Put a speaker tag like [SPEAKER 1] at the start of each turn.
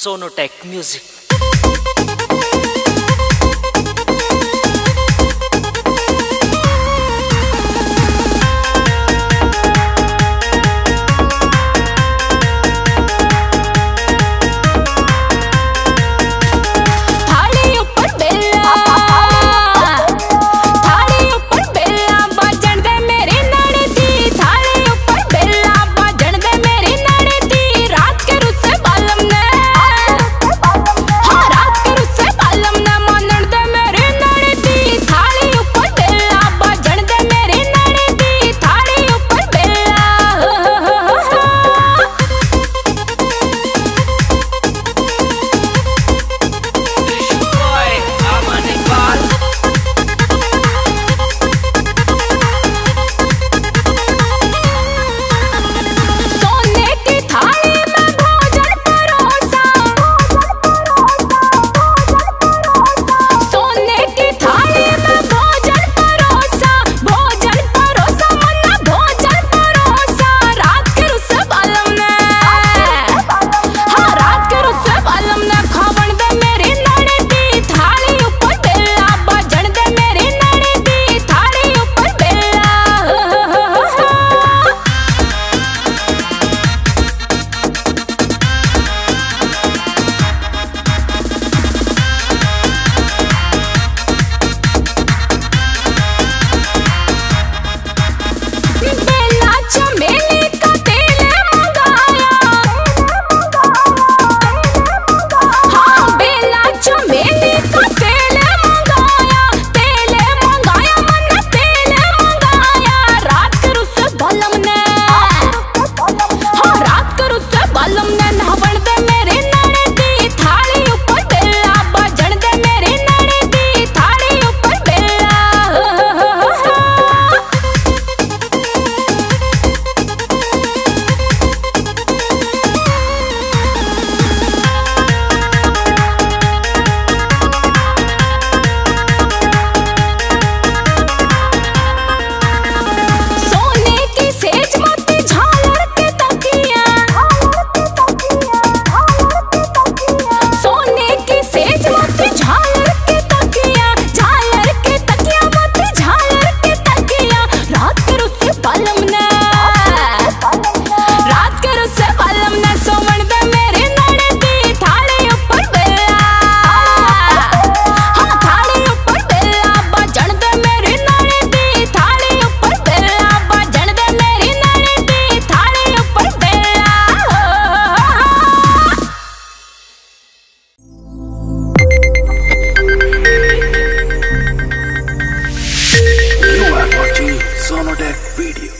[SPEAKER 1] Sonotech music Mono Deck Radio.